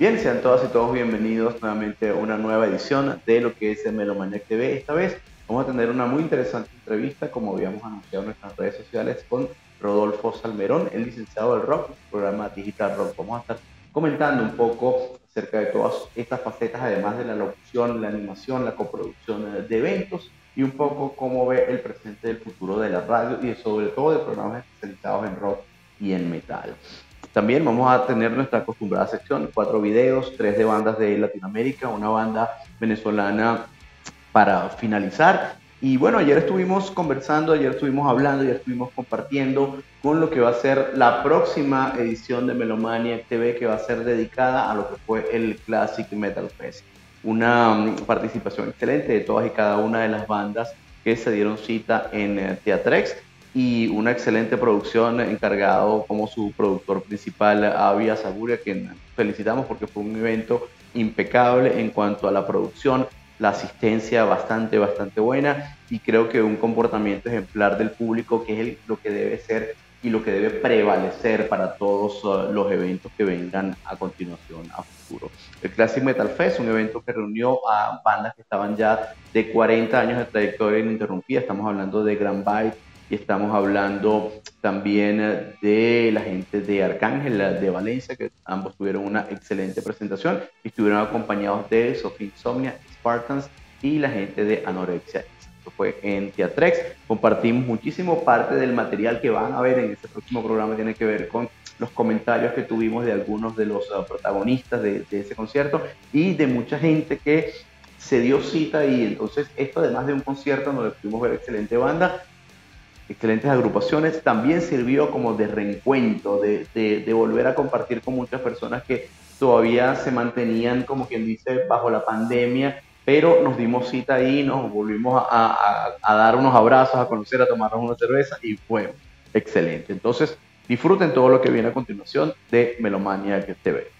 Bien, sean todas y todos bienvenidos nuevamente a una nueva edición de lo que es Melomaniac TV. Esta vez vamos a tener una muy interesante entrevista, como habíamos anunciado en nuestras redes sociales, con Rodolfo Salmerón, el licenciado del rock, programa Digital Rock. Vamos a estar comentando un poco acerca de todas estas facetas, además de la locución, la animación, la coproducción de eventos y un poco cómo ve el presente del futuro de la radio y sobre todo de programas especializados en rock y en metal. También vamos a tener nuestra acostumbrada sección, cuatro videos, tres de bandas de Latinoamérica, una banda venezolana para finalizar. Y bueno, ayer estuvimos conversando, ayer estuvimos hablando, ayer estuvimos compartiendo con lo que va a ser la próxima edición de Melomania TV, que va a ser dedicada a lo que fue el Classic Metal Fest. Una mm, participación excelente de todas y cada una de las bandas que se dieron cita en eh, Teatrex y una excelente producción encargado como su productor principal, Avia Saguria, quien felicitamos porque fue un evento impecable en cuanto a la producción, la asistencia bastante, bastante buena y creo que un comportamiento ejemplar del público que es lo que debe ser y lo que debe prevalecer para todos uh, los eventos que vengan a continuación a futuro. El Classic Metal Fest, un evento que reunió a bandas que estaban ya de 40 años de trayectoria ininterrumpida, estamos hablando de Grand Bite, y estamos hablando también eh, de la gente de Arcángel, de Valencia, que ambos tuvieron una excelente presentación y estuvieron acompañados de Sofía Insomnia, Spartans y la gente de Anorexia. Esto fue en Teatrex. Compartimos muchísimo parte del material que van a ver en este próximo programa, tiene que ver con los comentarios que tuvimos de algunos de los uh, protagonistas de, de ese concierto y de mucha gente que se dio cita y entonces esto además de un concierto donde pudimos ver excelente banda, excelentes agrupaciones, también sirvió como de reencuentro, de, volver a compartir con muchas personas que todavía se mantenían, como quien dice, bajo la pandemia, pero nos dimos cita ahí, nos volvimos a, a, dar unos abrazos, a conocer, a tomarnos una cerveza y fue excelente. Entonces, disfruten todo lo que viene a continuación de Melomania TV.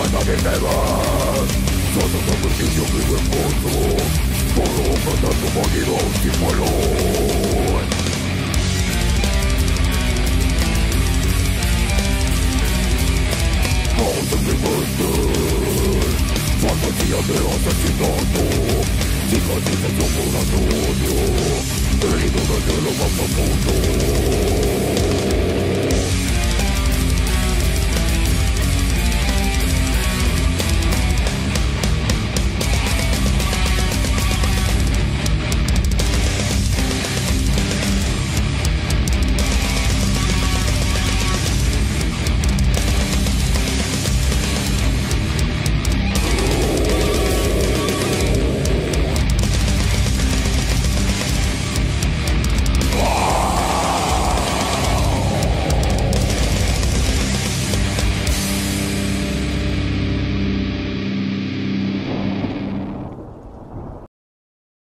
花で目はさざ寒い夜分もっと心を肩と紛らわしまろう私やめ私など時間にせずほらどうよ売り物ならばまもどう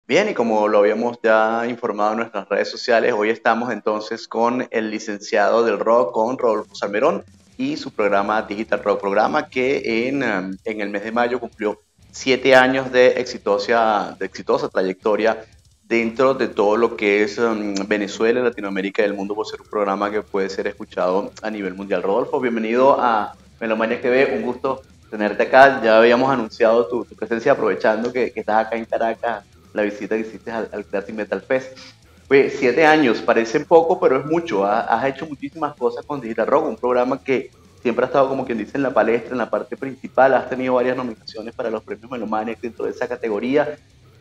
Bien, y como lo habíamos ya informado en nuestras redes sociales, hoy estamos entonces con el licenciado del rock, con Rodolfo Salmerón y su programa Digital Rock, programa que en, um, en el mes de mayo cumplió siete años de exitosa, exitosa trayectoria dentro de todo lo que es um, Venezuela, Latinoamérica y el mundo, por ser un programa que puede ser escuchado a nivel mundial. Rodolfo, bienvenido a Melomania TV, un gusto tenerte acá. Ya habíamos anunciado tu, presencia, aprovechando que, que estás acá en Caracas la visita que hiciste al, al Classic Metal Fest. Pues siete años, parecen poco, pero es mucho. Has, hecho muchísimas cosas con Digital Rock, un programa que siempre ha estado, como quien dice, en la palestra, en la parte principal. Has tenido varias nominaciones para los premios Melomania dentro de esa categoría.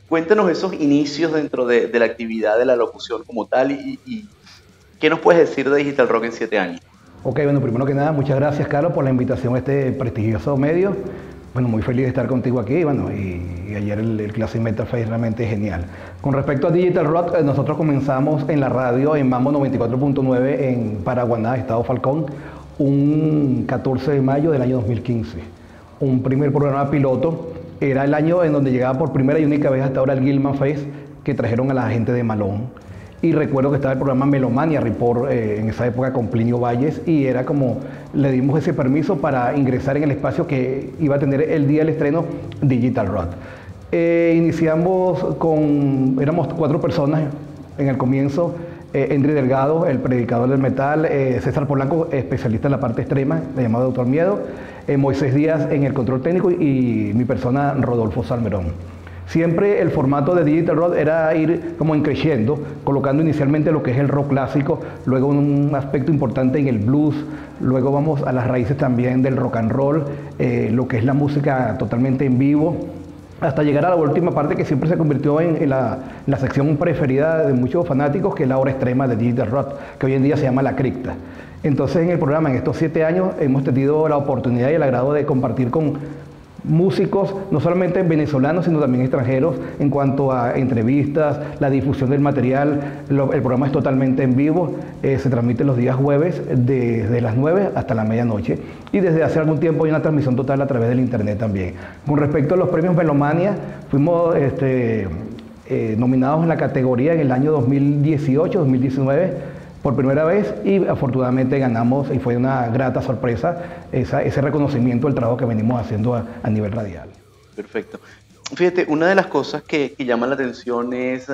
Cuéntanos esos inicios dentro de, de la actividad de la locución como tal y, y, qué nos puedes decir de Digital Rock en siete años. Ok, bueno, primero que nada, muchas gracias, Carlos, por la invitación a este prestigioso medio. Bueno, muy feliz de estar contigo aquí, bueno, y, ayer el, el, Classic Metal fue realmente genial. Con respecto a Digital Rock, eh, nosotros comenzamos en la radio en Mambo 94.9 en Paraguaná, Estado Falcón, un 14 de mayo del año 2015. Un primer programa piloto, era el año en donde llegaba por primera y única vez hasta ahora el Gilman Face, que trajeron a la gente de Malón y recuerdo que estaba el programa Melomania Report eh, en esa época con Plinio Valles y era como le dimos ese permiso para ingresar en el espacio que iba a tener el día del estreno Digital Rock. Eh, iniciamos con, éramos cuatro personas en el comienzo, eh, Delgado, el predicador del metal, eh, César Polanco, especialista en la parte extrema, llamado Doctor Miedo, Moisés Díaz en el control técnico y mi persona Rodolfo Salmerón. Siempre el formato de Digital Rock era ir como creciendo, colocando inicialmente lo que es el rock clásico, luego un aspecto importante en el blues, luego vamos a las raíces también del rock and roll, eh, lo que es la música totalmente en vivo, hasta llegar a la última parte que siempre se convirtió en, en, la, en, la, sección preferida de muchos fanáticos, que es la hora extrema de Digital Rock, que hoy en día se llama La Cripta. Entonces en el programa, en estos siete años, hemos tenido la oportunidad y el agrado de compartir con músicos, no solamente venezolanos, sino también extranjeros, en cuanto a entrevistas, la difusión del material. El programa es totalmente en vivo, eh, se transmite los días jueves desde las 9 hasta la medianoche y desde hace algún tiempo hay una transmisión total a través del internet también. Con respecto a los premios Velomania, fuimos este, eh, nominados en la categoría en el año 2018-2019 por primera vez y afortunadamente ganamos y fue una grata sorpresa esa, ese reconocimiento del trabajo que venimos haciendo a, nivel radial. Perfecto. Fíjate, una de las cosas que, llama la atención es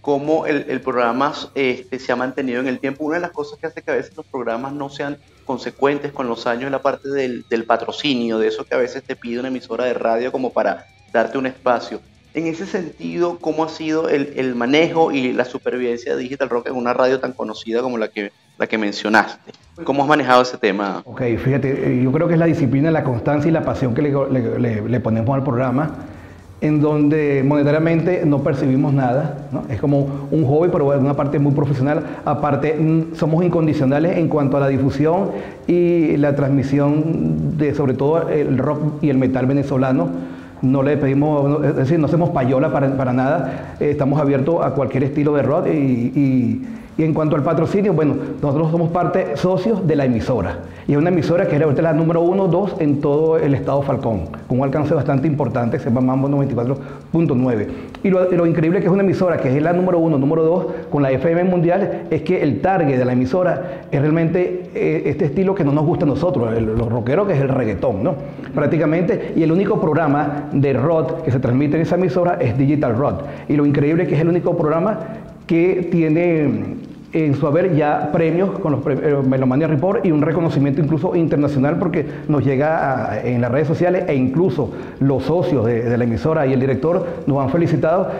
cómo el, programa este, se ha mantenido en el tiempo. Una de las cosas que hace que a veces los programas no sean consecuentes con los años es la parte del patrocinio, de eso que a veces te pide una emisora de radio como para darte un espacio. En ese sentido, ¿cómo ha sido el, el, manejo y la supervivencia de Digital Rock en una radio tan conocida como la que, la que mencionaste? ¿Cómo has manejado ese tema? Ok, fíjate, yo creo que es la disciplina, la constancia y la pasión que le ponemos al programa, en donde monetariamente no percibimos nada, ¿no? es como un hobby, pero en una parte muy profesional. Aparte, mm, somos incondicionales en cuanto a la difusión y la transmisión de, sobre todo, el rock y el metal venezolano no le pedimos, es decir, no hacemos payola para, para nada, eh, estamos abiertos a cualquier estilo de rock y, y, y, en cuanto al patrocinio, bueno, nosotros somos parte socios de la emisora y es una emisora que es ahorita la número uno, dos en todo el estado Falcón, con un alcance bastante importante, se llama Mambo 94.9 y lo, lo, increíble que es una emisora que es la número uno, número dos con la FM mundial es que el target de la emisora es realmente eh, este estilo que no nos gusta a nosotros, el, los rockeros que es el reggaetón, ¿no? Prácticamente, y el único programa de rock que se transmite en esa emisora es Digital Rock. Y lo increíble que es el único programa que tiene en su haber ya premios con los eh, Melomania Report y un reconocimiento incluso internacional porque nos llega en las redes sociales e incluso los socios de, la emisora y el director nos han felicitado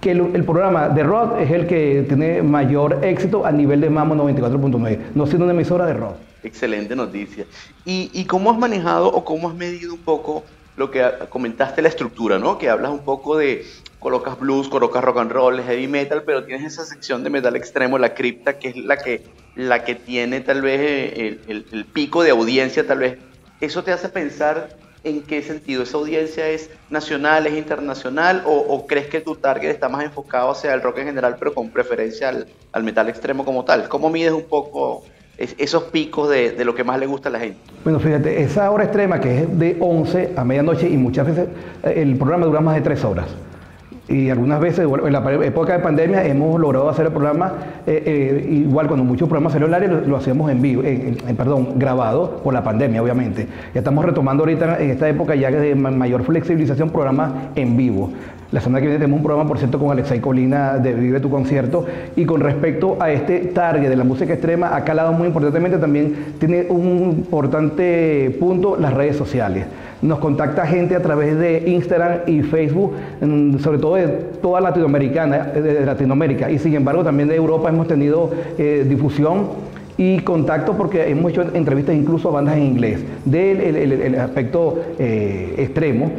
que el, programa de rock es el que tiene mayor éxito a nivel de Mamo 94.9, no siendo una emisora de rock. Excelente noticia. ¿Y, ¿Y cómo has manejado o cómo has medido un poco lo que comentaste, la estructura, ¿no? Que hablas un poco de colocas blues, colocas rock and roll, heavy metal, pero tienes esa sección de metal extremo, la cripta, que es la que, la que tiene tal vez eh, el, el pico de audiencia, tal vez. ¿Eso te hace pensar en qué sentido? ¿Esa audiencia es nacional, es internacional o, crees que tu target está más enfocado hacia el rock en general pero con preferencia al, metal extremo como tal? ¿Cómo mides un poco esos picos de, lo que más le gusta a la gente? Bueno, fíjate, esa hora extrema que es de 11 a medianoche y muchas veces eh, el programa dura más de 3 horas y algunas veces, en la época de pandemia, hemos logrado hacer el programa, eh, eh, igual cuando muchos programas celulares lo, lo hacíamos en vivo, perdón, grabado por la pandemia, obviamente. Ya estamos retomando ahorita en esta época ya de mayor flexibilización programas en vivo. La semana que viene tenemos un programa, por cierto, con Alexei Colina de Vive tu Concierto. Y con respecto a este target de la música extrema, ha calado muy importantemente también, tiene un importante punto las redes sociales. Nos contacta gente a través de Instagram y Facebook, sobre todo de toda Latinoamericana, de Latinoamérica. Y sin embargo también de Europa hemos tenido eh, difusión y contacto porque hemos hecho entrevistas incluso a bandas en inglés del aspecto eh, extremo.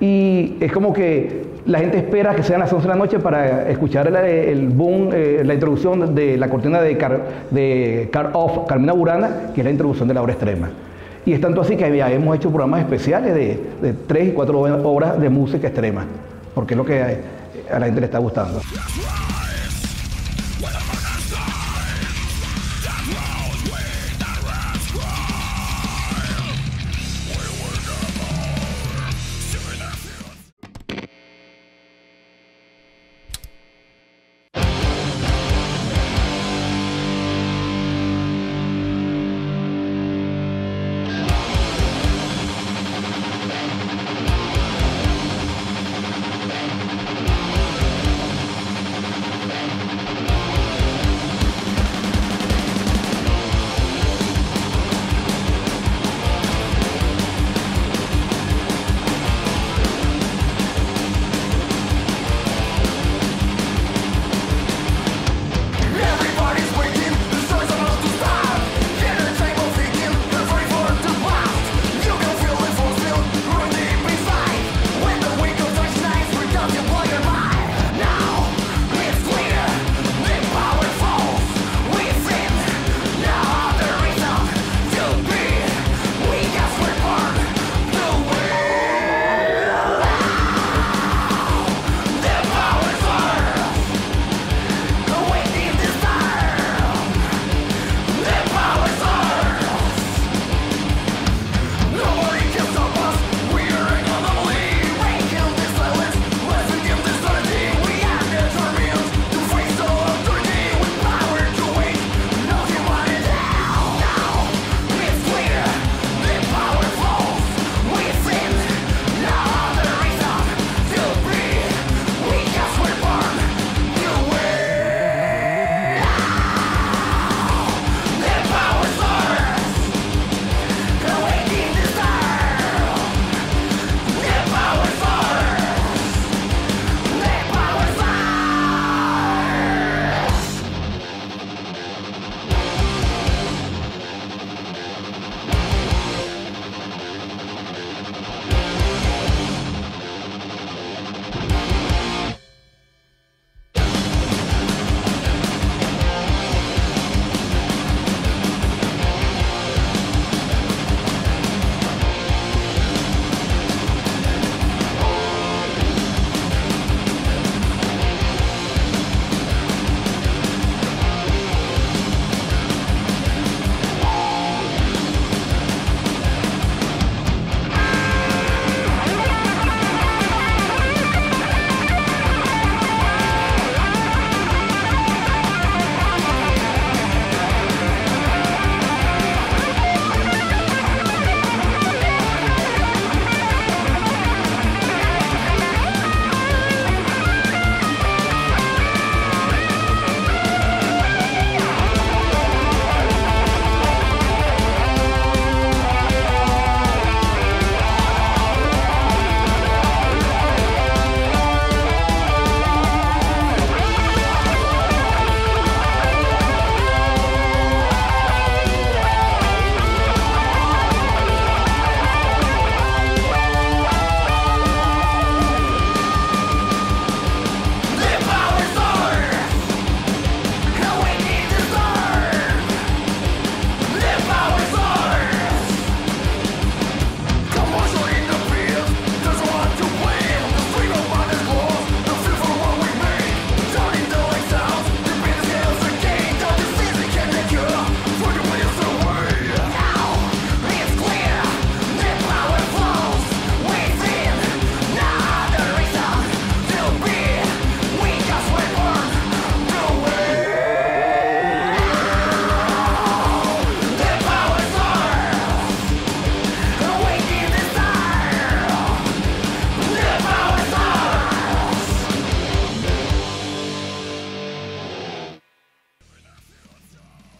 Y es como que la gente espera que sean las 11 de la noche para escuchar el, boom, eh, la introducción de la cortina de Car, de Car Off, Carmina Burana, que es la introducción de la hora extrema. Y es tanto así que ya hemos hecho programas especiales de, de 3 y 4 horas de música extrema, porque es lo que a la gente le está gustando.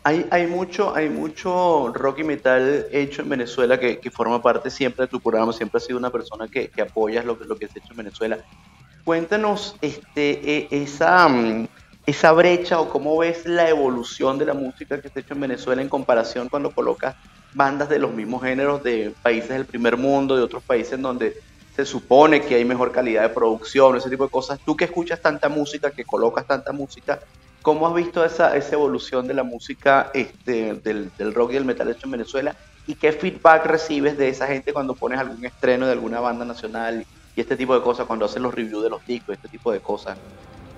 Hay, hay, mucho, hay mucho rock y metal hecho en Venezuela que, que, forma parte siempre de tu programa, siempre has sido una persona que, que apoyas lo, que se ha hecho en Venezuela. Cuéntanos este, e, esa, mm, esa brecha o cómo ves la evolución de la música que se ha hecho en Venezuela en comparación cuando colocas bandas de los mismos géneros de países del primer mundo, de otros países donde se supone que hay mejor calidad de producción, ese tipo de cosas. Tú que escuchas tanta música, que colocas tanta música, ¿cómo has visto esa, esa evolución de la música este, del, del rock y el metal hecho en Venezuela? ¿Y qué feedback recibes de esa gente cuando pones algún estreno de alguna banda nacional y este tipo de cosas cuando hacen los reviews de los discos, este tipo de cosas.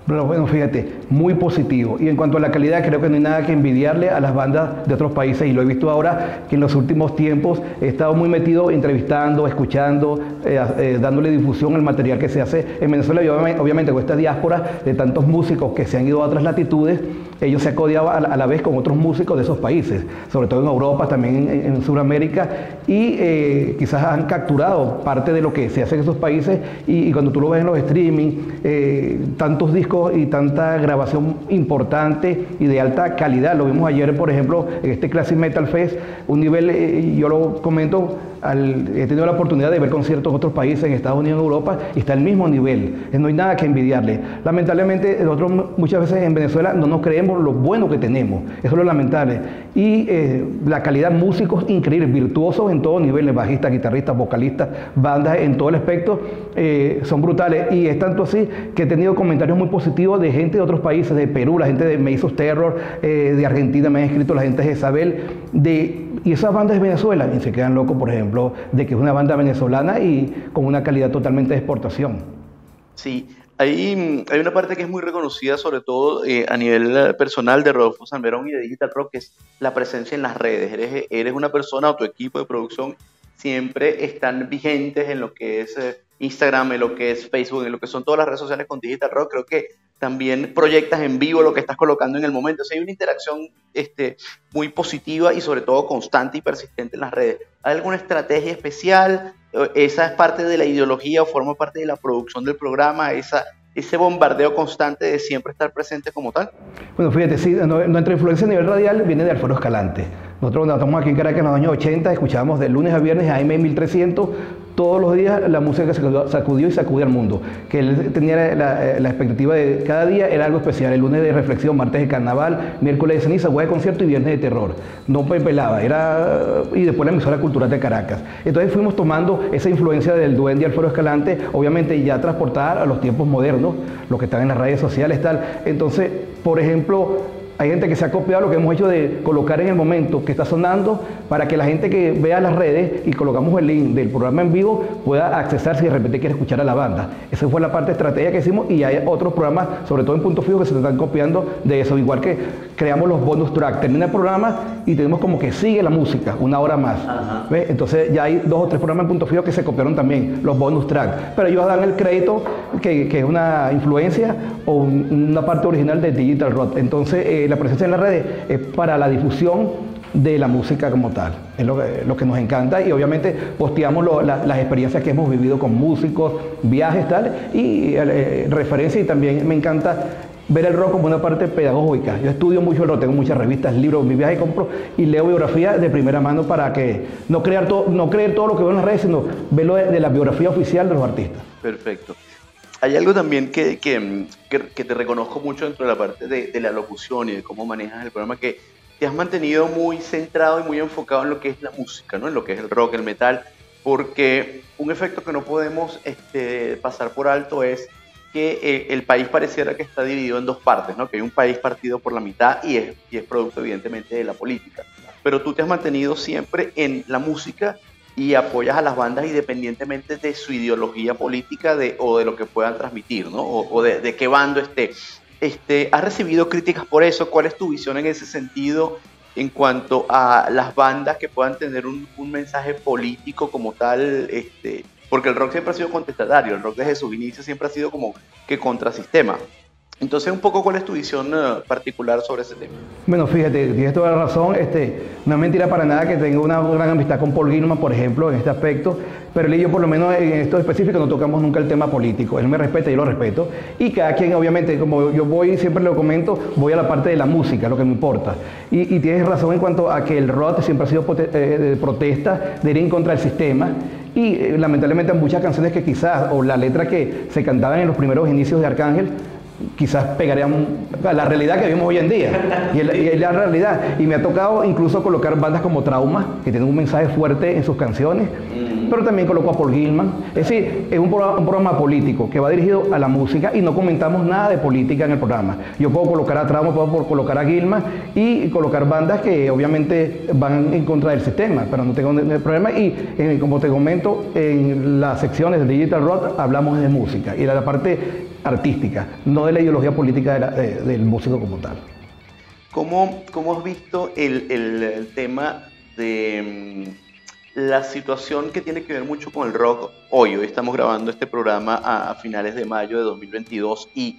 Pero bueno, fíjate, muy positivo. Y en cuanto a la calidad, creo que no hay nada que envidiarle a las bandas de otros países. Y lo he visto ahora que en los últimos tiempos he estado muy metido entrevistando, escuchando, eh, eh, dándole difusión al material que se hace en Venezuela. Y obviamente, con esta diáspora de tantos músicos que se han ido a otras latitudes, ellos se acodiaban a la, vez con otros músicos de esos países, sobre todo en Europa, también en, Sudamérica. Y eh, quizás han capturado parte de lo que se hace en esos países. Y, y cuando tú lo ves en los streaming, tantos discos y tanta grabación importante y de alta calidad. Lo vimos ayer, por ejemplo, en este Classic Metal Fest, un nivel, eh, yo lo comento, he tenido la oportunidad de ver conciertos en otros países, en Estados Unidos, en Europa, y está al mismo nivel. No hay nada que envidiarle. Lamentablemente, nosotros muchas veces en Venezuela no nos creemos lo bueno que tenemos. Eso es lo lamentable. Y eh, la calidad, músicos increíbles, virtuosos en todo nivel, bajistas, guitarristas, vocalistas, bandas en todo el espectro, eh, son brutales. Y es tanto así que he tenido comentarios muy positivos de gente de otozos países, de Perú, la gente de Meisos Terror, eh, de Argentina me ha escrito la gente de Isabel, de y esas bandas de Venezuela, y se quedan locos, por ejemplo, de que es una banda venezolana y con una calidad totalmente de exportación. Sí, hay, hay una parte que es muy reconocida, sobre todo eh, a nivel personal de Rodolfo Salmerón y de Digital Rock, que es la presencia en las redes. Eres, eres una persona o tu equipo de producción siempre están vigentes en lo que es eh, Instagram, en lo que es Facebook, en lo que son todas las redes sociales con Digital Rock. Creo que también proyectas en vivo lo que estás colocando en el momento. O hay una interacción este, muy positiva y sobre todo constante y persistente en las redes. ¿Hay alguna estrategia especial? ¿Esa es parte de la ideología o forma parte de la producción del programa? ¿Esa, ese bombardeo constante de siempre estar presente como tal? Bueno, fíjate, sí, nuestra influencia a nivel radial viene de Alfaro Escalante. Nosotros cuando estamos aquí en Caracas en los años 80 escuchábamos de lunes a viernes a M1300 todos los días la música sacudió y sacudió al mundo. Que él tenía la, expectativa de cada día era algo especial. El lunes de reflexión, martes de carnaval, miércoles de ceniza, jueves de concierto y viernes de terror. No pelaba, era y después la emisora cultural de Caracas. Entonces fuimos tomando esa influencia del duende Alfaro Escalante, obviamente ya transportar a los tiempos modernos, lo que están en las redes sociales, tal. Entonces, por ejemplo, hay gente que se ha copiado lo que hemos hecho de colocar en el momento que está sonando para que la gente que vea las redes y colocamos el link del programa en vivo pueda accesar si de repente quiere escuchar a la banda. Esa fue la parte de estrategia que hicimos y hay otros programas, sobre todo en Punto Fijo, que se están copiando de eso. Igual que creamos los bonus tracks. Termina el programa y tenemos como que sigue la música una hora más. Entonces ya hay dos o tres programas en Punto Fijo que se copiaron también, los bonus tracks. Pero ellos dan el crédito que, que es una influencia o una parte original de Digital Rock. Entonces, eh, la presencia en las redes es para la difusión de la música como tal. Es lo que, nos encanta y obviamente posteamos las experiencias que hemos vivido con músicos, viajes, tal, y eh, referencias y también me encanta ver el rock como una parte pedagógica. Yo estudio mucho el rock, tengo muchas revistas, libros, mi viaje compro y leo biografía de primera mano para que no creer todo, no creer todo lo que veo en las redes, sino verlo de la biografía oficial de los artistas. Perfecto. Hay algo también que, que, que, te reconozco mucho dentro de la parte de, de, la locución y de cómo manejas el programa, que te has mantenido muy centrado y muy enfocado en lo que es la música, ¿no? en lo que es el rock, el metal, porque un efecto que no podemos este, pasar por alto es que eh, el país pareciera que está dividido en dos partes, ¿no? que hay un país partido por la mitad y es, y es producto evidentemente de la política. Pero tú te has mantenido siempre en la música y apoyas a las bandas independientemente de su ideología política de, o de lo que puedan transmitir, ¿no? O, de, qué bando esté. Este, ¿Has recibido críticas por eso? ¿Cuál es tu visión en ese sentido en cuanto a las bandas que puedan tener un, mensaje político como tal? Este, porque el rock siempre ha sido contestatario, el rock desde sus inicios siempre ha sido como que contrasistema. Entonces, un poco, ¿cuál es tu visión eh, particular sobre ese tema? Bueno, fíjate, tienes toda la razón. Este, no es mentira para nada que tengo una gran amistad con Paul Gilman, por ejemplo, en este aspecto. pero él y yo por lo menos en esto específico no tocamos nunca el tema político. Él me respeta, yo lo respeto. Y cada quien, obviamente, como yo voy, siempre lo comento, voy a la parte de la música, lo que me importa. Y, tienes razón en cuanto a que el rock siempre ha sido eh, protesta, de ir en contra del sistema. Y eh, lamentablemente muchas canciones que quizás, o la letra que se cantaban en los primeros inicios de Arcángel, quizás pegarían a la realidad que vivimos hoy en día. Y es la realidad. Y me ha tocado incluso colocar bandas como Trauma, que tienen un mensaje fuerte en sus canciones, mm. pero también coloco a Paul Gilman. Es decir, es un programa, un programa, político que va dirigido a la música y no comentamos nada de política en el programa. Yo puedo colocar a Trauma, puedo colocar a Gilman y colocar bandas que obviamente van en contra del sistema, pero no tengo problema. Y como te comento, en las secciones de Digital Rock hablamos de música y la parte artística, no de la ideología política del músico como tal. ¿Cómo, cómo has visto el, tema de mm, la situación que tiene que ver mucho con el rock hoy? Hoy estamos grabando este programa a, finales de mayo de 2022 y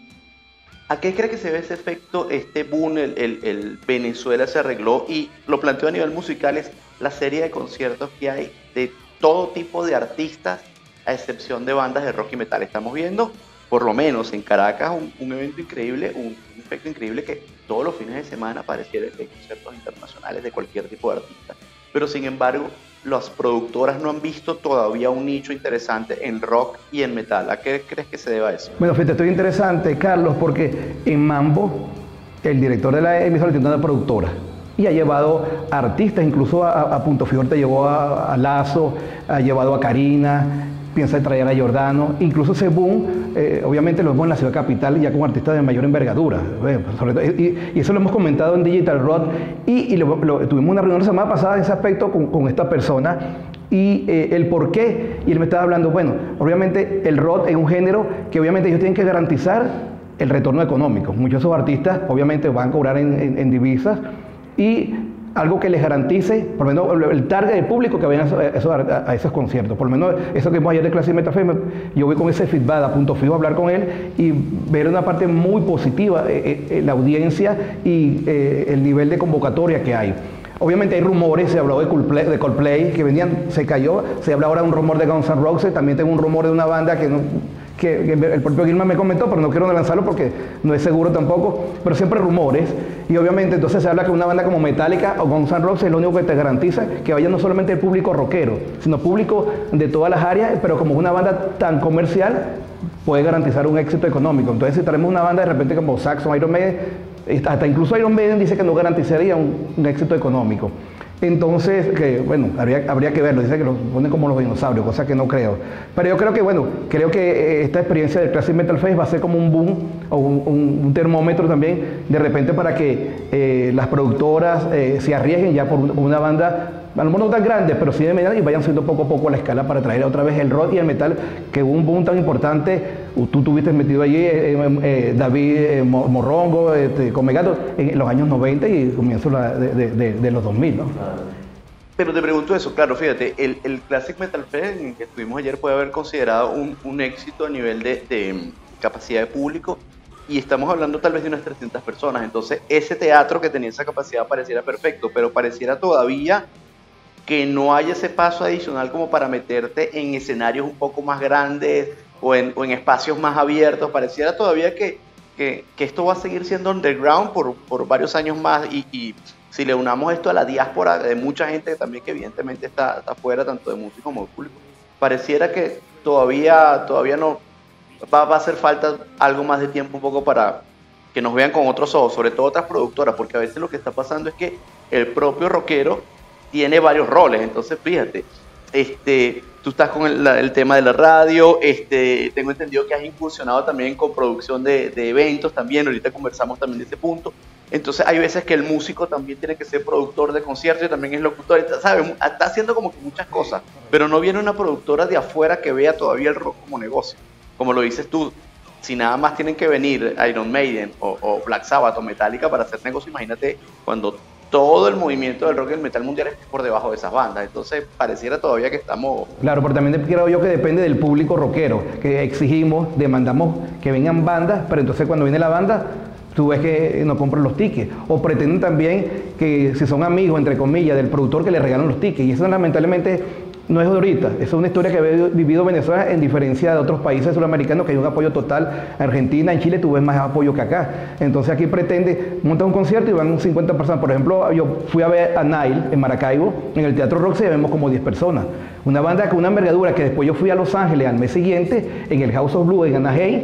¿A qué cree que se ve ese efecto, este boom, el, el, Venezuela se arregló? Y lo planteo a nivel musical, es la serie de conciertos que hay de todo tipo de artistas, a excepción de bandas de rock y metal. Estamos viendo por lo menos en Caracas, un, evento increíble, un, efecto increíble que todos los fines de semana pareciera que hay conciertos internacionales de cualquier tipo de artista. Pero sin embargo, las productoras no han visto todavía un nicho interesante en rock y en metal. ¿A qué crees que se deba eso? Bueno, fíjate, estoy interesante, Carlos, porque en Mambo, el director de la emisora tiene una productora y ha llevado artistas, incluso a, Punto Fiorte llevó a, a, Lazo, ha llevado a Karina, piensa traer a Jordano, incluso ese boom, eh, obviamente lo vemos en la ciudad capital ya con artistas de mayor envergadura, y, eso lo hemos comentado en Digital Rock, y, tuvimos una reunión la semana pasada en ese aspecto con, esta persona, y eh, el por qué, y él me estaba hablando, bueno, obviamente el rock es un género que obviamente ellos tienen que garantizar el retorno económico, muchos de esos artistas obviamente van a cobrar en divisas, y algo que les garantice, por lo menos el target del público que vayan a, esos conciertos. Por lo menos eso que vimos ayer de clase Meta yo voy con ese feedback a punto fijo a hablar con él y ver una parte muy positiva, eh, eh, la audiencia y eh, el nivel de convocatoria que hay. Obviamente hay rumores, se habló de Coldplay, de Coldplay que venían, se cayó, se habla ahora de un rumor de Guns N' Roses, también tengo un rumor de una banda que no, que, el propio Gilman me comentó, pero no quiero lanzarlo porque no es seguro tampoco, pero siempre rumores, y obviamente entonces se habla que una banda como Metallica o Guns N' Roses es lo único que te garantiza que vaya no solamente el público rockero, sino público de todas las áreas, pero como una banda tan comercial, puede garantizar un éxito económico. Entonces si tenemos una banda de repente como Saxon, Iron Maiden, hasta incluso Iron Maiden dice que no garantizaría un éxito económico. Entonces, bueno, habría, que verlo, dice que lo ponen como los dinosaurios, cosa que no creo. Pero yo creo que, bueno, creo que eh, esta experiencia del Classic Metal Face va a ser como un boom o un, termómetro también, de repente para que eh, las productoras eh, se arriesguen ya por una banda a lo mejor no tan grandes, pero sí de mediana y vayan subiendo poco a poco la escala para traer otra vez el rock y el metal, que hubo un boom tan importante. Tú tuviste metido allí, eh, eh, eh, David Morrongo, este, Comegato, en los años 90 y comienzo de, los 2000, ¿no? Pero te pregunto eso, claro, fíjate, el, el Classic Metal Fest que estuvimos ayer puede haber considerado un, un éxito a nivel de, de mm, capacidad de público y estamos hablando tal vez de unas 300 personas. Entonces, ese teatro que tenía esa capacidad pareciera perfecto, pero pareciera todavía que no haya ese paso adicional como para meterte en escenarios un poco más grandes o en, espacios más abiertos. Pareciera todavía que, que, esto va a seguir siendo underground por, por varios años más y, si le unamos esto a la diáspora de mucha gente también que evidentemente está, está fuera tanto de música como de público, pareciera que todavía, todavía no va, va a hacer falta algo más de tiempo un poco para que nos vean con otros ojos, sobre todo otras productoras, porque a veces lo que está pasando es que el propio rockero tiene varios roles. Entonces, fíjate, este, tú estás con el, tema de la radio, este, tengo entendido que has incursionado también con producción de, eventos también, ahorita conversamos también de ese punto. Entonces hay veces que el músico también tiene que ser productor de conciertos y también es locutor, ¿sabes? Está haciendo como que muchas cosas, pero no viene una productora de afuera que vea todavía el rock como negocio. Como lo dices tú, si nada más tienen que venir Iron Maiden o, o Black Sabbath o Metallica para hacer negocio, imagínate cuando todo el movimiento del rock y el metal mundial es por debajo de esas bandas. Entonces, pareciera todavía que estamos. Claro, pero también creo yo que depende del público rockero, que exigimos, demandamos que vengan bandas, pero entonces cuando viene la banda, tú ves que no compran los tickets. O pretenden también que si son amigos, entre comillas, del productor, que le regalan los tickets. Y eso lamentablemente no es de ahorita, es una historia que ha vivido Venezuela en diferencia de otros países sudamericanos que hay un apoyo total. Argentina, en Chile tú ves más apoyo que acá. Entonces aquí pretende montar un concierto y van 50 personas. Por ejemplo, yo fui a ver a Nile en Maracaibo, en el Teatro Roxy, y vemos como 10 personas. Una banda con una envergadura que después yo fui a Los Ángeles al mes siguiente, en el House of Blue en Anaheim,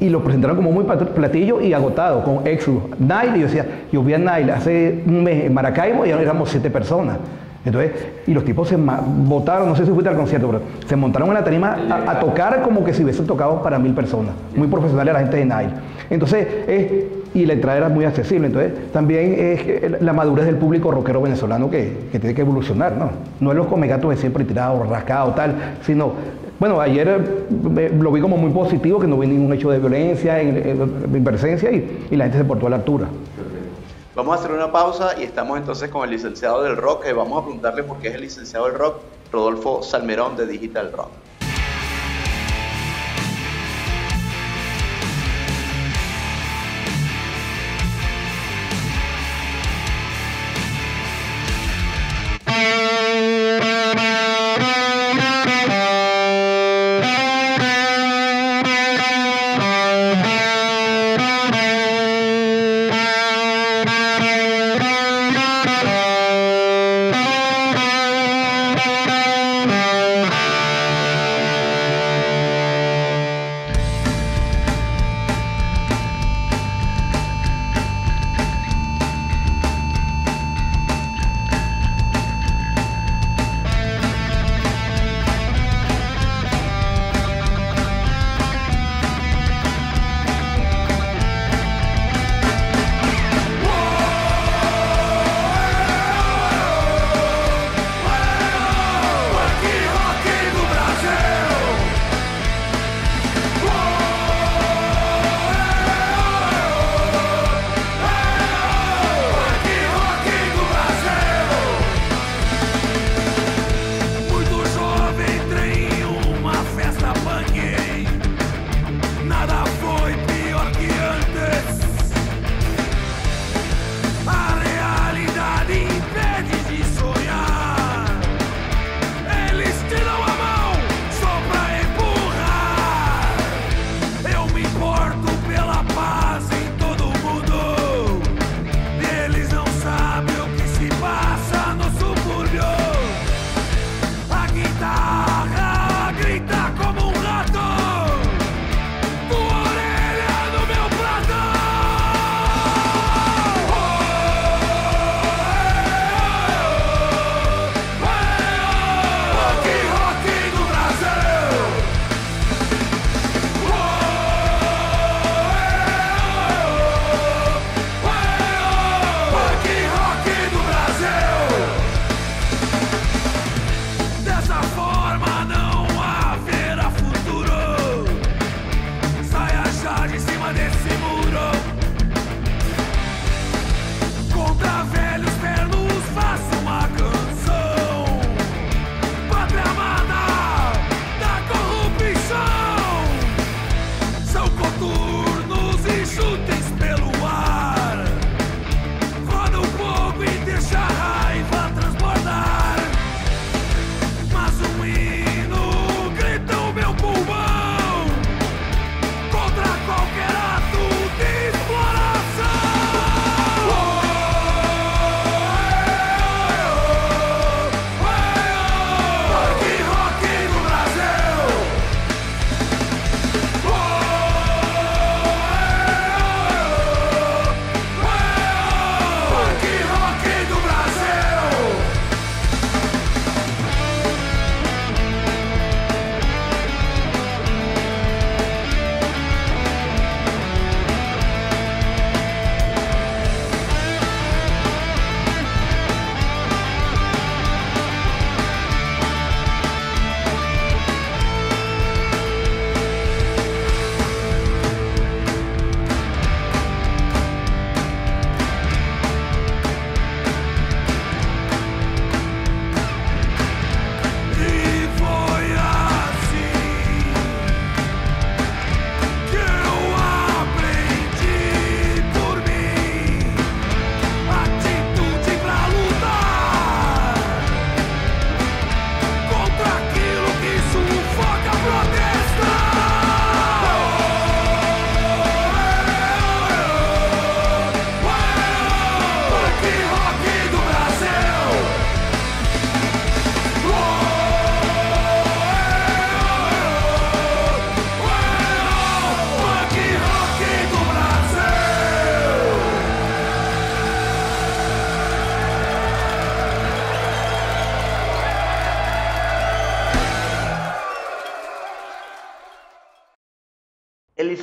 y lo presentaron como muy platillo y agotado, con Exodus. Nile, y yo decía, yo vi a Nile hace un mes en Maracaibo y ahora éramos 7 personas. Entonces, y los tipos se votaron, no sé si fuiste al concierto, pero se montaron en la tarima a, tocar como que si hubiesen tocado para mil personas. Muy profesional la gente de Nile. Entonces, y la entrada era muy accesible. Entonces, también es la madurez del público rockero venezolano que, tiene que evolucionar, ¿no? No es los comegatos de siempre tirados, rascados, tal, sino bueno, ayer eh, lo vi como muy positivo, que no vi ningún hecho de violencia, en, presencia y, y, la gente se portó a la altura. Vamos a hacer una pausa y estamos entonces con el licenciado del rock, que vamos a preguntarle por qué es el licenciado del rock, Rodolfo Salmerón de Digital Rock.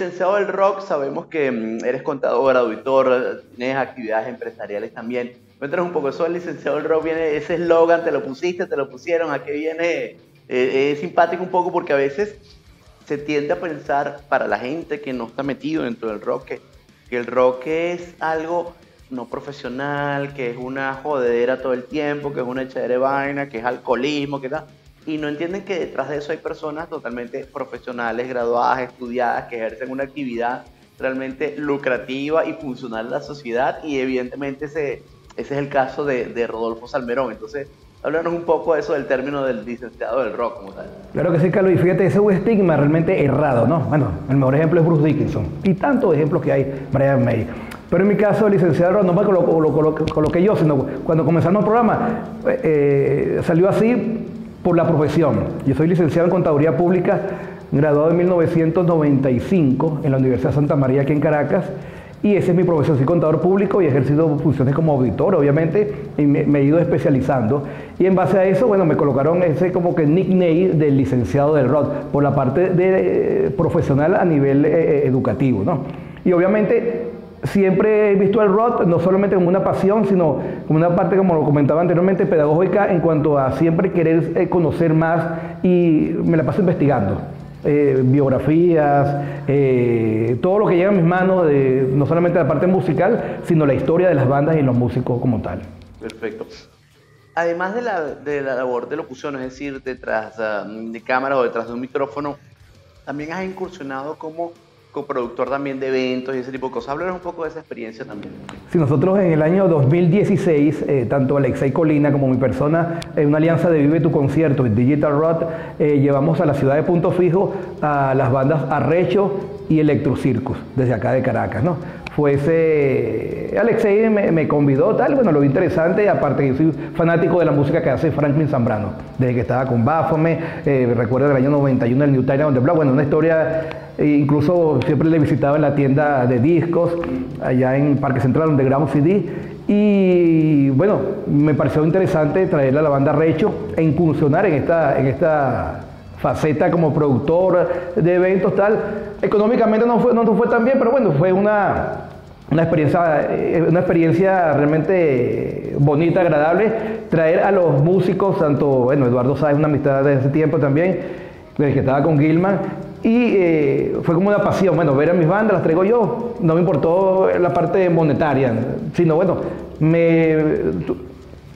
Licenciado del rock, sabemos que mm, eres contador, auditor, tienes actividades empresariales también. Cuéntanos un poco, eso del licenciado del rock, viene ese eslogan, te lo pusiste, te lo pusieron, ¿a qué viene? Eh, es simpático un poco porque a veces se tiende a pensar para la gente que no está metido dentro del rock que, que el rock es algo no profesional, que es una jodedera todo el tiempo, que es una echadera de vaina, que es alcoholismo, que tal. Y no entienden que detrás de eso hay personas totalmente profesionales, graduadas, estudiadas, que ejercen una actividad realmente lucrativa y funcional en la sociedad. Y evidentemente ese, ese es el caso de, de Rodolfo Salmerón. Entonces, háblanos un poco de eso del término del licenciado del rock como tal. Claro que sí, Carlos, y fíjate, ese es un estigma realmente errado, ¿no? Bueno, el mejor ejemplo es Bruce Dickinson, y tantos ejemplos que hay, Brian May. Pero en mi caso, el licenciado no me lo, coloqué yo, sino cuando comenzamos el programa, eh, salió así por la profesión. Yo soy licenciado en Contaduría Pública, graduado en 1995 en la Universidad Santa María aquí en Caracas, y esa es mi profesión, soy contador público y he ejercido funciones como auditor, obviamente, y me, he ido especializando. Y en base a eso, bueno, me colocaron ese como que nickname del licenciado del ROD, por la parte de, eh, profesional a nivel eh, educativo, ¿no? Y obviamente siempre he visto el rock no solamente como una pasión, sino como una parte, como lo comentaba anteriormente, pedagógica en cuanto a siempre querer eh, conocer más y me la paso investigando. Eh, biografías, eh, todo lo que llega a mis manos, de, no solamente la parte musical, sino la historia de las bandas y los músicos como tal. Perfecto. Además de la, de la labor de locución, es decir, detrás ah, de cámaras o detrás de un micrófono, también has incursionado como coproductor también de eventos y ese tipo de cosas. Háblanos un poco de esa experiencia también. Sí, nosotros en el año 2016, eh, tanto Alexei Colina como mi persona, en una alianza de Vive tu Concierto, Digital Rod, eh, llevamos a la ciudad de Punto Fijo a las bandas Arrecho y Electrocircus, desde acá de Caracas, ¿no? Fue ese... Alexei me, convidó, tal, bueno, lo interesante, aparte yo soy fanático de la música que hace Franklin Zambrano, desde que estaba con Bafome, eh, recuerdo del año 91 el New Time on the Block, bueno, una historia e incluso siempre le visitaba en la tienda de discos, allá en Parque Central, donde grabamos CD. Y bueno, me pareció interesante traerle a la banda Recho e incursionar en esta, en esta faceta como productor de eventos tal. Económicamente no fue, no fue tan bien, pero bueno, fue una, una experiencia, eh, una experiencia realmente bonita, agradable, traer a los músicos, tanto, bueno, Eduardo Sáez, una amistad de ese tiempo también, desde que estaba con Gilman, y eh, fue como una pasión, bueno, ver a mis bandas, las traigo yo, no me importó la parte monetaria, sino bueno, me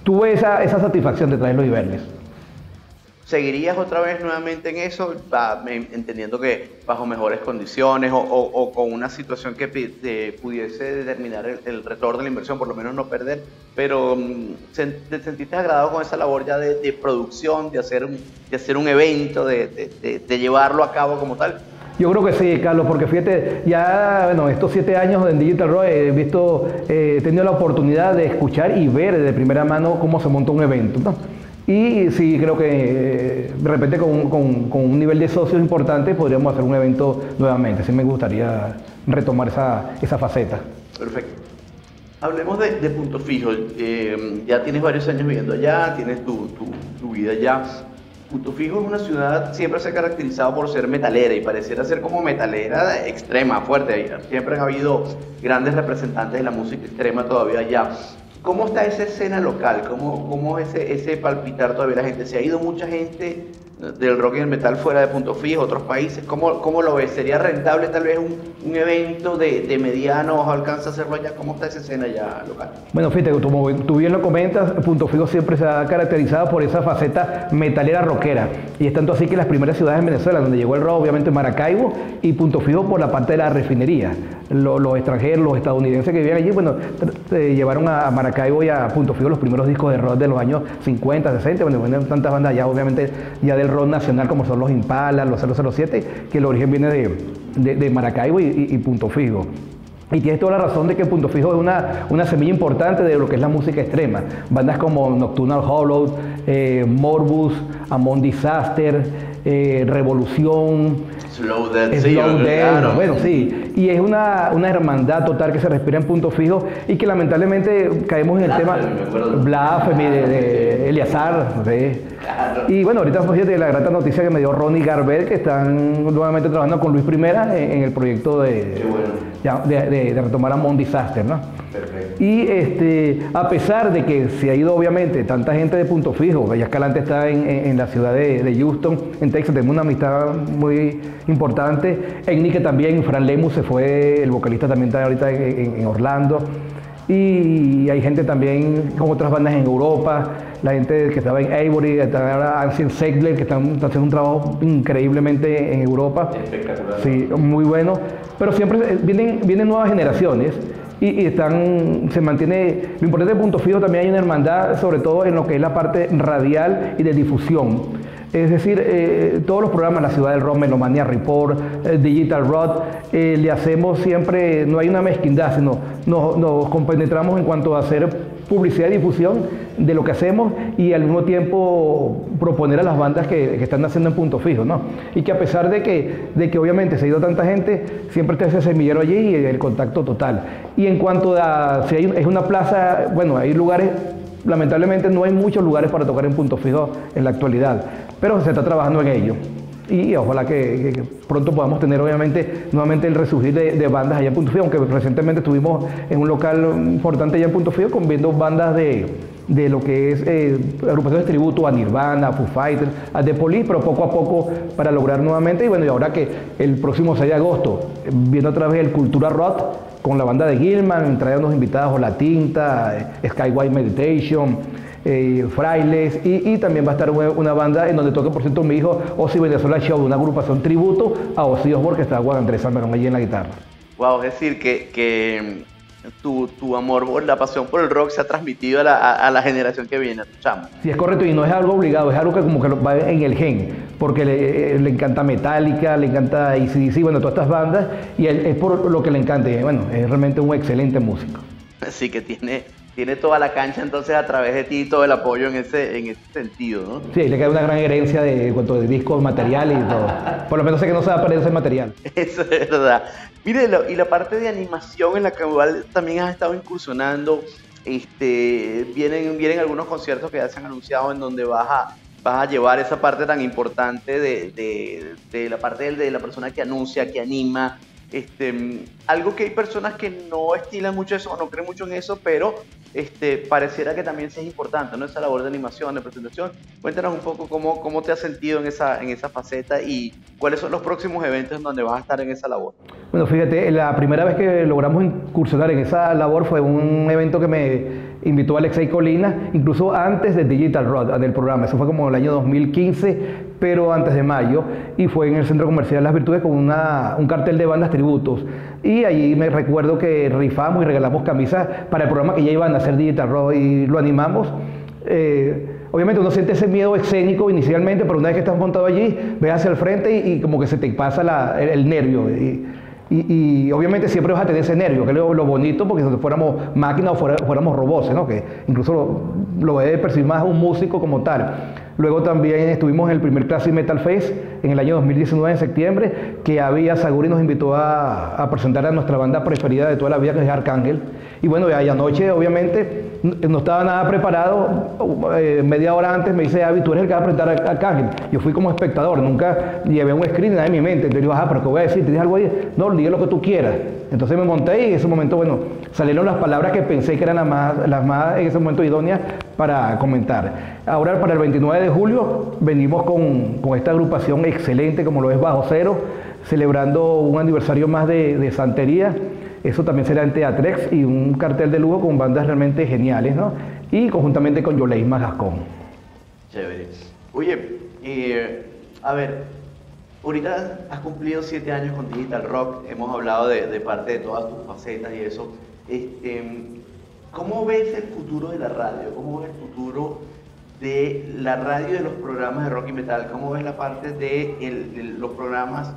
tuve esa, esa satisfacción de traerlos y verles. ¿Seguirías otra vez nuevamente en eso, entendiendo que bajo mejores condiciones o, con una situación que pudiese determinar el, retorno de la inversión, por lo menos no perder? Pero mm, ¿te sentiste agradado con esa labor ya de, producción, de hacer, de hacer un evento, de, llevarlo a cabo como tal? Yo creo que sí, Carlos, porque fíjate, ya, bueno, estos siete años en Digital Roy he visto, eh, he tenido la oportunidad de escuchar y ver de primera mano cómo se monta un evento. ¿no? Y sí, creo que eh, de repente con, un nivel de socios importante podríamos hacer un evento nuevamente. Sí me gustaría retomar esa, esa faceta. Perfecto. Hablemos de, punto fijo. Eh, ya tienes varios años viviendo allá, tienes tu, tu, vida allá. Punto Fijo es una ciudad, siempre se ha caracterizado por ser metalera y pareciera ser como metalera extrema, fuerte. Siempre han habido grandes representantes de la música extrema todavía allá. ¿Cómo está esa escena local? ¿Cómo, cómo ese, ese palpitar todavía la gente? ¿Se ha ido mucha gente del rock y el metal fuera de Punto Fijo, otros países? ¿Cómo, cómo lo ves? ¿Sería rentable tal vez un, un evento de, de mediano o alcanza a hacerlo allá? ¿Cómo está esa escena ya local? Bueno, fíjate, como tú bien lo comentas, Punto Fijo siempre se ha caracterizado por esa faceta metalera rockera. Y es tanto así que las primeras ciudades en Venezuela, donde llegó el rock, obviamente Maracaibo, y Punto Fijo por la parte de la refinería. Los, extranjeros, los estadounidenses que vivían allí, bueno, llevaron a Maracaibo y a Punto Fijo los primeros discos de rock de los años 50, 60, bueno, bueno tantas bandas ya, obviamente, ya del rock nacional como son los Impala, los 007, que el origen viene de, de, Maracaibo y, Punto Fijo. Y tienes toda la razón de que Punto Fijo es una, una, semilla importante de lo que es la música extrema. Bandas como Nocturnal Hollow, eh, Morbus, Amon Disaster, eh, Revolución, Slow Dead, sí, bueno, sí. Y es una, una, hermandad total que se respira en punto fijo y que lamentablemente caemos en el tema Blasphemy de, de Eliazar. Y bueno, ahorita fíjate la grata noticia que me dio Ronnie Garbel, que están nuevamente trabajando con Luis Primera en, el proyecto de, de, retomar a Mon Disaster, ¿no? Perfecto. Y este, a pesar de que se ha ido obviamente tanta gente de punto fijo, Bella Escalante está en, en, la ciudad de, Houston, en Texas, tenemos una amistad muy importante. Enrique también, Fran Lemus se fue, el vocalista también está ahorita en, Orlando. Y hay gente también con otras bandas en Europa, la gente que estaba en Avery, está Ancient Segler, que están, haciendo un trabajo increíblemente en Europa. Espectacular. Sí, muy bueno. Pero siempre vienen, vienen nuevas generaciones y, están, se mantiene, lo importante de Punto Fijo también hay una hermandad, sobre todo en lo que es la parte radial y de difusión. Es decir, eh, todos los programas, la ciudad del rock, Melomania Report, eh, Digital Rod, eh, le hacemos siempre, no hay una mezquindad, sino nos, nos compenetramos en cuanto a hacer publicidad y difusión de lo que hacemos y al mismo tiempo proponer a las bandas que, están haciendo en punto fijo, ¿no? Y que a pesar de que, de que obviamente se ha ido tanta gente, siempre está ese semillero allí y el contacto total. Y en cuanto a si hay, es una plaza, bueno, hay lugares, lamentablemente no hay muchos lugares para tocar en punto fijo en la actualidad, pero se está trabajando en ello y ojalá que, pronto podamos tener obviamente nuevamente el resurgir de, bandas allá en Punto Fijo, aunque recientemente estuvimos en un local importante allá en Punto Fijo con viendo bandas de, lo que es eh, agrupaciones de tributo a Nirvana, a Foo Fighters, a The Police, pero poco a poco para lograr nuevamente. Y bueno, y ahora que el próximo 6 de agosto, viendo otra vez el Cultura Rock con la banda de Gilman, trayendo invitados La Tinta, Skyway Meditation, eh, frailes y, también va a estar una banda en donde toque por cierto mi hijo Ozzy Venezuela Show, una agrupación tributo a Ozzy Osbourne que está Juan Andrés Salmerón allí en la guitarra. Wow, es decir, que, que tu, tu, amor, la pasión por el rock se ha transmitido a la, a, la generación que viene, chamo. Sí, es correcto, y no es algo obligado, es algo que como que va en el gen, porque le, eh, le encanta Metallica, le encanta sí bueno, todas estas bandas, y es por lo que le encanta, bueno, es realmente un excelente músico. Sí, que tiene tiene toda la cancha entonces a través de ti todo el apoyo en ese, en ese sentido, ¿no? Sí, le queda una gran herencia de cuanto de discos, materiales y todo. Por lo menos sé que no se va a perder ese material. Eso es verdad. Mire, y la parte de animación en la que también has estado incursionando, este, vienen, vienen algunos conciertos que ya se han anunciado en donde vas a, vas a llevar esa parte tan importante de, de, de la parte de la persona que anuncia, que anima, este, algo que hay personas que no estilan mucho eso no creen mucho en eso, pero este, pareciera que también es importante, ¿no? Esa labor de animación, de presentación. Cuéntanos un poco cómo, cómo te has sentido en esa, en esa faceta y cuáles son los próximos eventos en donde vas a estar en esa labor. Bueno, fíjate, la primera vez que logramos incursionar en esa labor fue un evento que me invitó a Alexei Colina, incluso antes de Digital Road, del programa. Eso fue como el año 2015, pero antes de mayo, y fue en el Centro Comercial Las Virtudes con una, un cartel de bandas tributos. Y allí me recuerdo que rifamos y regalamos camisas para el programa que ya iban a hacer Digital Road y lo animamos. Eh, obviamente uno siente ese miedo escénico inicialmente, pero una vez que estás montado allí, ves hacia el frente y, como que se te pasa el, nervio. Y, obviamente siempre vas a tener ese nervio, que es lo, bonito, porque si fuéramos máquinas o fuéramos robots, ¿no? que incluso lo, lo debe percibir más un músico como tal. Luego también estuvimos en el primer Classic Metal Fest en el año 2019, en septiembre, que había Saguri nos invitó a, presentar a nuestra banda preferida de toda la vida, que es Arcángel. Y bueno, ahí anoche, obviamente, no estaba nada preparado. Eh, media hora antes me dice, Avi, tú eres el que va a presentar a Arcángel. Yo fui como espectador, nunca llevé un screen en mi mente. Entonces yo, ah, pero ¿qué voy a decir? ¿Tienes algo ahí? No, diga lo que tú quieras. Entonces me monté y en ese momento, bueno, salieron las palabras que pensé que eran las más, las más en ese momento idóneas para comentar. Ahora, para el 29 de julio, venimos con, con esta agrupación excelente como lo es Bajo Cero, celebrando un aniversario más de, de Santería. Eso también será en Teatrex y un cartel de lujo con bandas realmente geniales, ¿no? Y conjuntamente con Yolei Magascón. Chévere. Oye, eh, a ver, Ahorita has cumplido siete años con Digital Rock, hemos hablado de, parte de todas tus facetas y eso. Este, ¿Cómo ves el futuro de la radio? ¿Cómo ves el futuro de la radio de los programas de rock y metal? ¿Cómo ves la parte de, los programas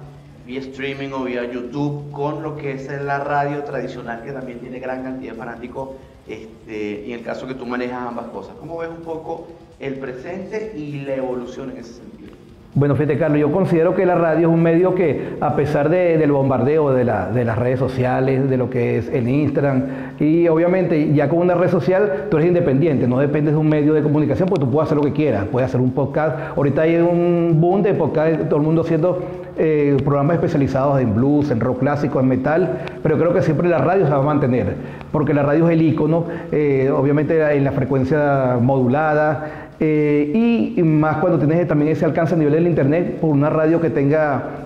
vía streaming o vía YouTube con lo que es la radio tradicional que también tiene gran cantidad de fanáticos? Este, y en el caso que tú manejas ambas cosas, ¿cómo ves un poco el presente y la evolución en ese sentido? Bueno, fíjate Carlos, yo considero que la radio es un medio que a pesar del bombardeo de, las redes sociales, de lo que es el Instagram, y obviamente ya con una red social tú eres independiente, no dependes de un medio de comunicación, pues tú puedes hacer lo que quieras, puedes hacer un podcast. Ahorita hay un boom de podcast, todo el mundo haciendo eh, programas especializados en blues, en rock clásico, en metal, pero creo que siempre la radio se va a mantener, porque la radio es el icono, eh, obviamente en la frecuencia modulada, eh, y más cuando tienes también ese alcance a nivel del Internet por una radio que tenga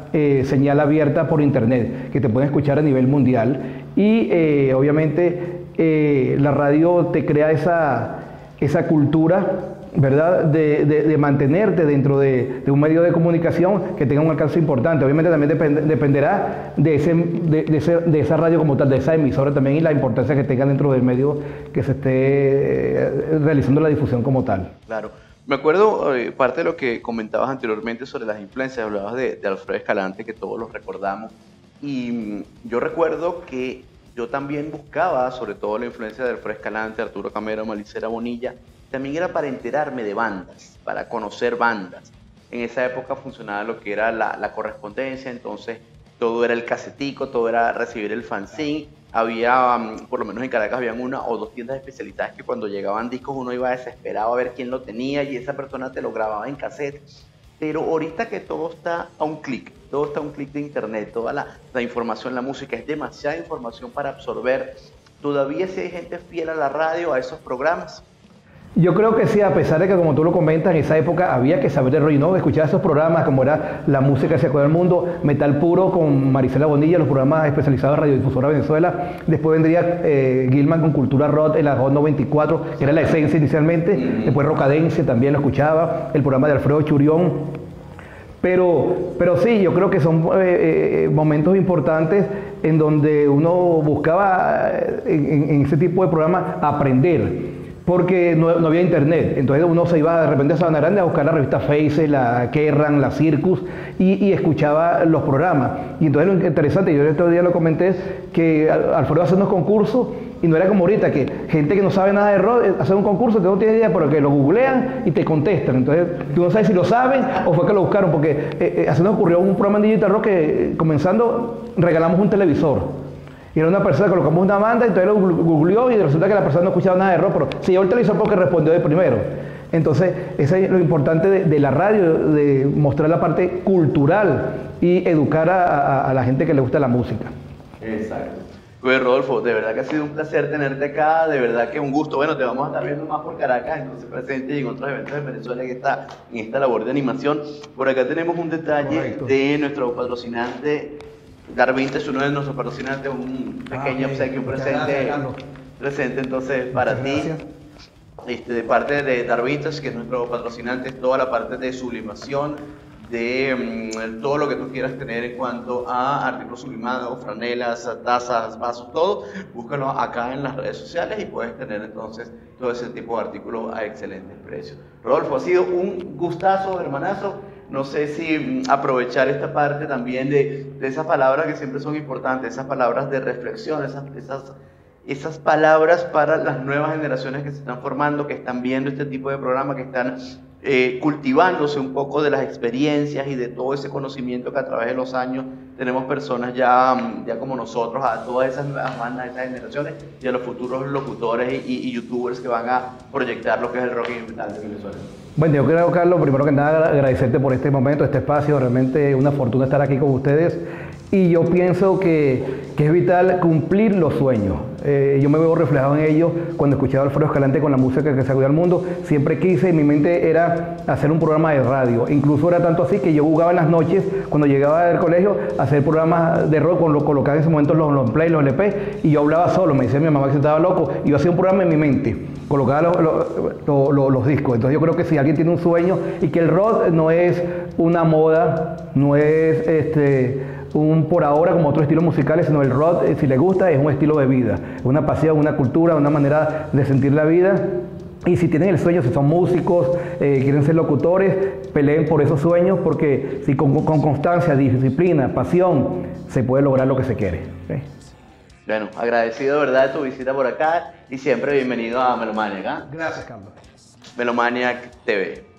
señal abierta por Internet, que te pueden escuchar a nivel mundial. Y obviamente la radio te crea esa, esa cultura ¿verdad? De, mantenerte dentro de, un medio de comunicación que tenga un alcance importante. Obviamente también dependerá de, ese, de, esa radio como tal, de esa emisora también y la importancia que tenga dentro del medio que se esté eh, realizando la difusión como tal. Claro. Me acuerdo eh, parte de lo que comentabas anteriormente sobre las influencias, hablabas de, Alfredo Escalante, que todos los recordamos. Y mm, yo recuerdo que yo también buscaba, sobre todo la influencia de Alfredo Escalante, Arturo Camero, Malicera Bonilla, también era para enterarme de bandas, para conocer bandas. En esa época funcionaba lo que era la, correspondencia, entonces todo era el casetico, todo era recibir el fanzine. Había, mm, por lo menos en Caracas, habían una o dos tiendas especializadas que cuando llegaban discos uno iba desesperado a ver quién lo tenía y esa persona te lo grababa en cassette. Pero ahorita que todo está a un clic, todo está a un clic de internet, toda la, la, información, la música, es demasiada información para absorber. Todavía si hay gente fiel a la radio, a esos programas, yo creo que sí, a pesar de que como tú lo comentas, en esa época había que saber de rock no, escuchar esos programas como era La Música hacia el Mundo, Metal Puro con Marisela Bonilla, los programas especializados de Radiodifusora Venezuela. Después vendría eh, Gilman con Cultura Rock en la Hot 94, que era la esencia inicialmente. Después Rocadencia también lo escuchaba, el programa de Alfredo Churión. Pero, pero sí, yo creo que son eh, eh, momentos importantes en donde uno buscaba en, en ese tipo de programas aprender porque no, había internet. Entonces uno se iba de repente a Sabana Grande a buscar la revista Face, la Kerrang, la Circus y, escuchaba los programas. Y entonces lo interesante, yo el otro día lo comenté, que Alfredo hace unos concursos y no era como ahorita, que gente que no sabe nada de rock eh, hace un concurso, que no tiene idea, pero que lo googlean y te contestan. Entonces tú no sabes si lo saben o fue que lo buscaron, porque eh, eh, así nos ocurrió un programa en Digital Rock que comenzando regalamos un televisor. Y era una persona, colocamos una banda, entonces lo googleó y resulta que la persona no escuchaba nada de rock, pero se llevó el televisor porque respondió de primero. Entonces, eso es lo importante de, la radio, de mostrar la parte cultural y educar a, la gente que le gusta la música. Exacto. Pues Rodolfo, de verdad que ha sido un placer tenerte acá, de verdad que es un gusto. Bueno, te vamos a estar viendo más por Caracas, entonces presente y en otros eventos de Venezuela que está en esta labor de animación. Por acá tenemos un detalle de nuestro patrocinante Darwin es uno de nuestros patrocinantes, un pequeño ah, obsequio, un presente, presente entonces para ti. Este, de parte de Darwintas, que es nuestro patrocinante, toda la parte de sublimación, de mm, todo lo que tú quieras tener en cuanto a artículos sublimados, franelas, tazas, vasos, todo, búscalo acá en las redes sociales y puedes tener entonces todo ese tipo de artículos a excelentes precios. Rodolfo, ha sido un gustazo, hermanazo. No sé si mm, aprovechar esta parte también de, esas palabras que siempre son importantes, esas palabras de reflexión, esas, esas, esas palabras para las nuevas generaciones que se están formando, que están viendo este tipo de programa, que están eh, cultivándose un poco de las experiencias y de todo ese conocimiento que a través de los años tenemos personas ya, mm, ya como nosotros, a todas esas nuevas bandas, esas generaciones y a los futuros locutores y, youtubers que van a proyectar lo que es el rock metal de Venezuela. Bueno, yo creo, Carlos, primero que nada agradecerte por este momento, este espacio, realmente una fortuna estar aquí con ustedes y yo pienso que, es vital cumplir los sueños. Eh, yo me veo reflejado en ello cuando escuchaba a Alfredo Escalante con la música que sacó al mundo. Siempre quise, en mi mente era hacer un programa de radio. Incluso era tanto así que yo jugaba en las noches, cuando llegaba del colegio, a hacer programas de rock, con lo colocaba en ese momento los, los play, los LP, y yo hablaba solo. Me decía mi mamá que se estaba loco. Yo hacía un programa en mi mente, colocaba los, discos. Entonces yo creo que si alguien tiene un sueño y que el rock no es una moda, no es este un por ahora como otros estilos musicales, sino el rock, eh, si le gusta, es un estilo de vida, una pasión, una cultura, una manera de sentir la vida. Y si tienen el sueño, si son músicos, eh, quieren ser locutores, peleen por esos sueños, porque si con, constancia, disciplina, pasión, se puede lograr lo que se quiere. Bueno, agradecido de verdad de tu visita por acá y siempre bienvenido a Melomaniac. ¿ah? Gracias, Carlos. Melomaniac TV.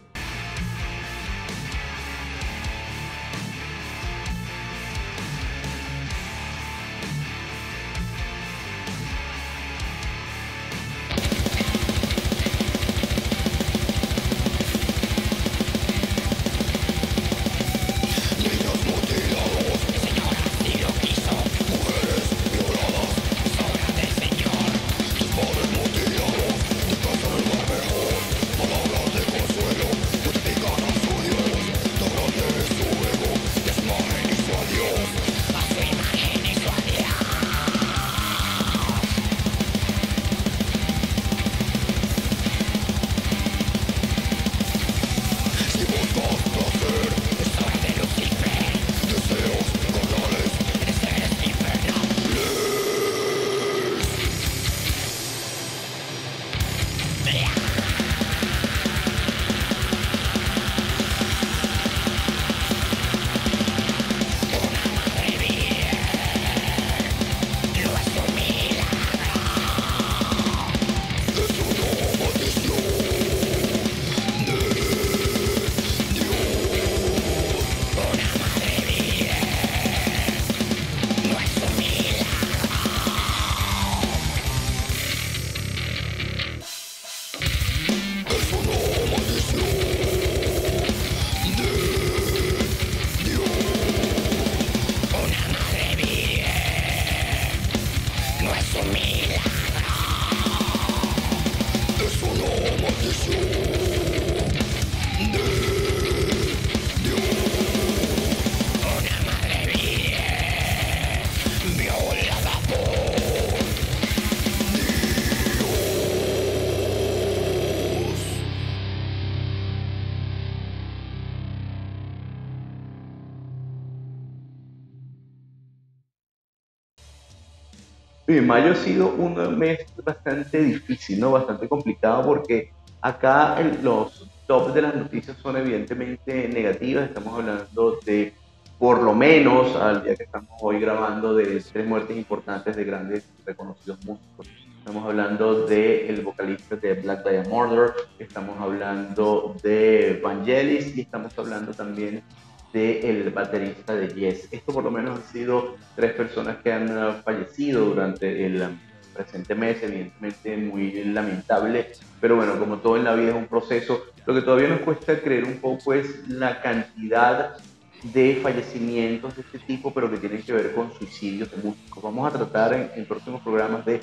Mayo ha sido un mes bastante difícil, ¿no? Bastante complicado porque acá los top de las noticias son evidentemente negativas. Estamos hablando de, por lo menos, al día que estamos hoy grabando, de tres muertes importantes de grandes reconocidos músicos. Estamos hablando del el vocalista de Black Diamond estamos hablando de Vangelis y estamos hablando también del baterista de Yes. Esto por lo menos han sido tres personas que han uh, fallecido durante el presente mes, evidentemente muy lamentable, pero bueno, como todo en la vida es un proceso, lo que todavía nos cuesta creer un poco es la cantidad de fallecimientos de este tipo, pero que tienen que ver con suicidios de músicos. Vamos a tratar en, en próximos programas de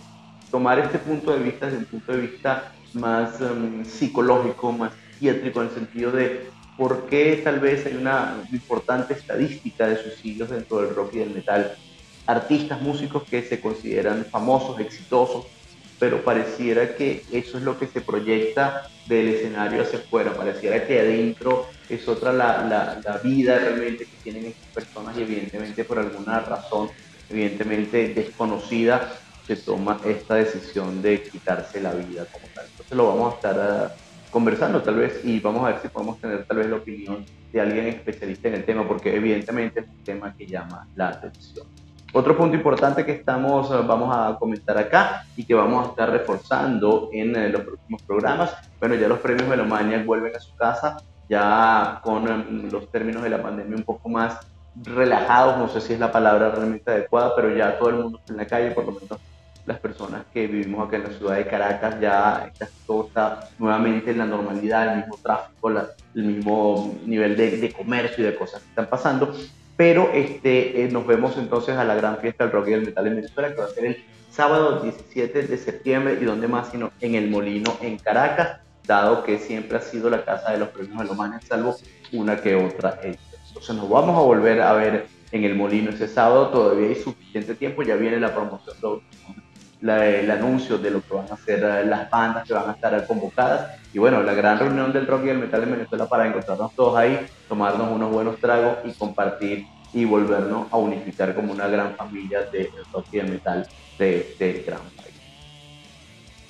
tomar este punto de vista desde un punto de vista más um, psicológico, más psiquiátrico, en el sentido de por qué tal vez hay una importante estadística de suicidios dentro del rock y del metal. Artistas, músicos que se consideran famosos, exitosos, pero pareciera que eso es lo que se proyecta del escenario hacia afuera, pareciera que adentro es otra la, la, la vida realmente que tienen estas personas y evidentemente por alguna razón, evidentemente desconocida, se toma esta decisión de quitarse la vida como tal. Entonces lo vamos a estar conversando tal vez y vamos a ver si podemos tener tal vez la opinión de alguien especialista en el tema, porque evidentemente es un tema que llama la atención. Otro punto importante que estamos, eh, vamos a comentar acá y que vamos a estar reforzando en eh, los próximos programas, bueno, ya los premios Melomania vuelven a su casa, ya con em, los términos de la pandemia un poco más relajados, no sé si es la palabra realmente adecuada, pero ya todo el mundo está en la calle, por lo menos las personas que vivimos acá en la ciudad de Caracas, ya todo está nuevamente en la normalidad, el mismo tráfico, el mismo nivel de, de, comercio y de cosas que están pasando. Pero este, eh, nos vemos entonces a la gran fiesta del rock y del metal en Venezuela, que va a ser el sábado 17 de septiembre y donde más sino en el Molino en Caracas, dado que siempre ha sido la casa de los premios Melomanes, salvo una que otra. Entonces nos vamos a volver a ver en el Molino ese sábado, todavía hay suficiente tiempo, ya viene la promoción el anuncio de lo que van a hacer eh, las bandas que van a estar convocadas. Y bueno, la gran reunión del rock y el metal en Venezuela para encontrarnos todos ahí, tomarnos unos buenos tragos y compartir y volvernos a unificar como una gran familia de rock y el metal de este gran país.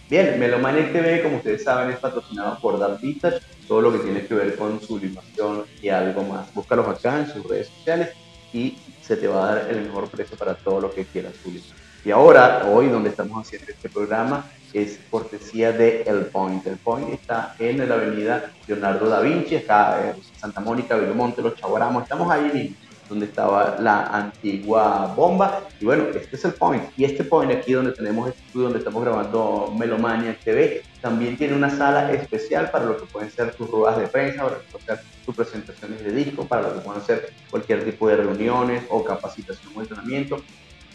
Bien, Melomaniac TV, como ustedes saben, es patrocinado por Dark Vintage, todo lo que tiene que ver con sublimación y algo más. Búscalos acá en sus redes sociales y se te va a dar el mejor precio para todo lo que quieras sublimar. Y ahora, hoy donde estamos haciendo este programa, es cortesía de El Point. El Point está en la avenida Leonardo da Vinci, acá en Santa Mónica, Bellomonte, Los Chaguaramos. Estamos ahí mismo, donde estaba la antigua bomba. Y bueno, este es el Point. Y este Point aquí donde tenemos este estudio, donde estamos grabando Melomania TV, también tiene una sala especial para lo que pueden ser tus ruedas de prensa, para lo que pueden ser tus presentaciones de disco, para lo que pueden ser cualquier tipo de reuniones o capacitación o entrenamiento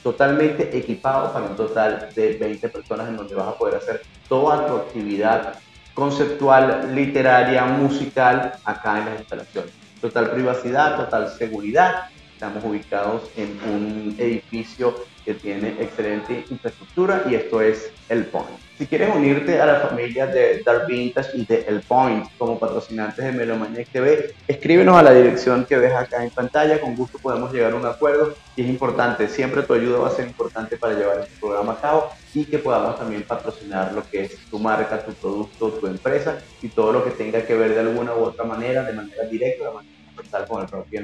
totalmente equipado para un total de 20 personas en donde vas a poder hacer toda tu actividad conceptual, literaria, musical acá en las instalaciones. Total privacidad, total seguridad. Estamos ubicados en un edificio que tiene excelente infraestructura y esto es El Point. Si quieres unirte a la familia de Dark Vintage y de El Point como patrocinantes de Melomaniac TV, escríbenos a la dirección que ves acá en pantalla. Con gusto podemos llegar a un acuerdo y es importante, siempre tu ayuda va a ser importante para llevar este programa a cabo y que podamos también patrocinar lo que es tu marca, tu producto, tu empresa y todo lo que tenga que ver de alguna u otra manera, de manera directa, de manera con el propio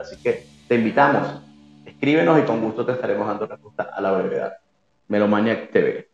Así que te invitamos, escríbenos y con gusto te estaremos dando respuesta a la brevedad. Melomaniac TV.